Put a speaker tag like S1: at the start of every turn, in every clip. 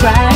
S1: Right.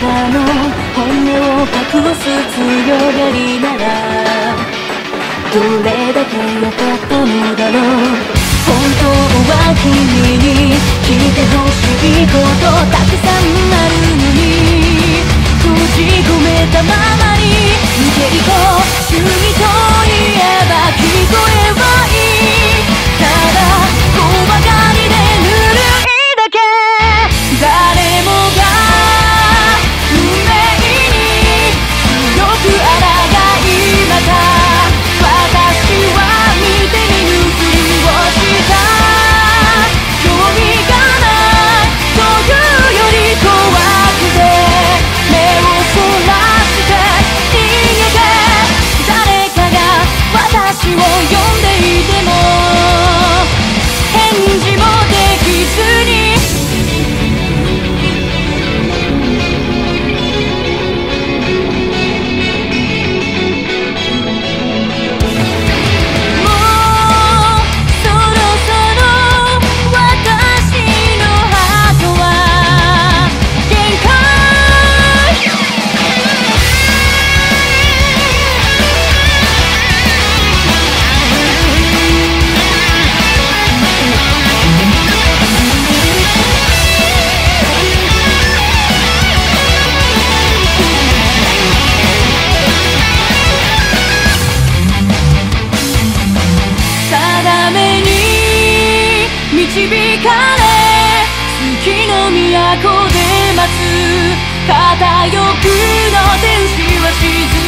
S1: がの本音を隠す強がりならどれだけ良かったのだろう。本当は君導かれ月の都で待つ片翼の天使は沈む。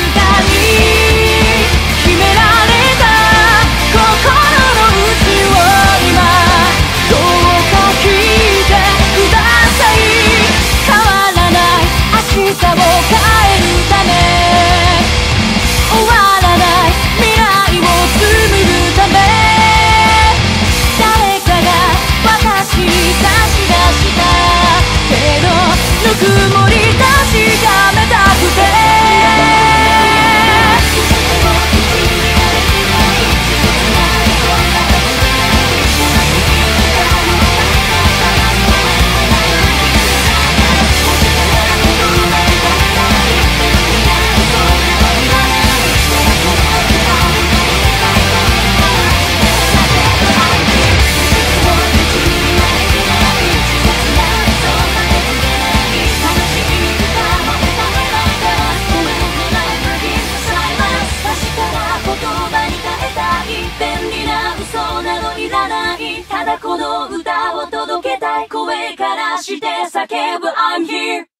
S1: ただこの歌を届けたい。声からして叫ぶ。I'm here.